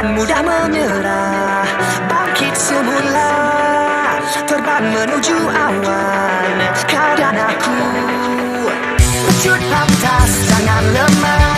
Jangan mudah menyerah. Bangkit semula. Terbang menuju awan. Keadaan aku. Wujud pantas Jangan lemah.